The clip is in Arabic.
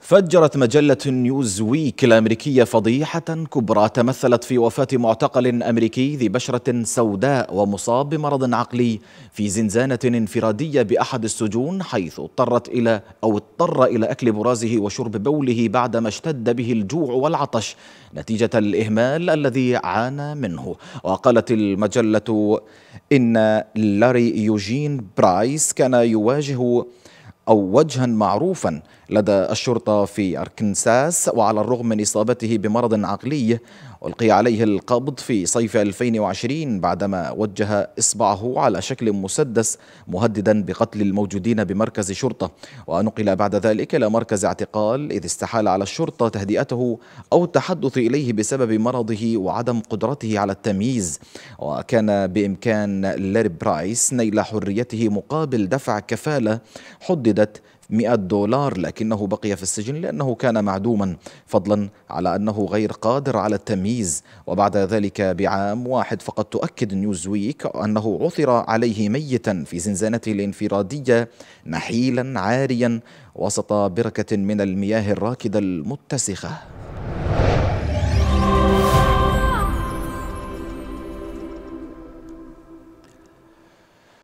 فجرت مجلة نيوز ويك الأمريكية فضيحة كبرى تمثلت في وفاة معتقل أمريكي ذي بشرة سوداء ومصاب بمرض عقلي في زنزانة انفرادية بأحد السجون حيث اضطرت إلى أو اضطر إلى أكل برازه وشرب بوله بعدما اشتد به الجوع والعطش نتيجة الإهمال الذي عانى منه. وقالت المجلة إن لاري يوجين برايس كان يواجه أو وجها معروفا لدى الشرطة في أركنساس وعلى الرغم من إصابته بمرض عقلي ألقي عليه القبض في صيف 2020 بعدما وجه إصبعه على شكل مسدس مهددا بقتل الموجودين بمركز شرطة. ونقل بعد ذلك إلى مركز اعتقال إذ استحال على الشرطة تهدئته أو التحدث إليه بسبب مرضه وعدم قدرته على التمييز. وكان بإمكان لاري برايس نيل حريته مقابل دفع كفالة حددت 100 دولار لكنه بقي في السجن لأنه كان معدوما فضلا على أنه غير قادر على التمييز. وبعد ذلك بعام واحد فقد تؤكد نيوزويك أنه عثر عليه ميتا في زنزانته الانفرادية نحيلا عاريا وسط بركة من المياه الراكدة المتسخة.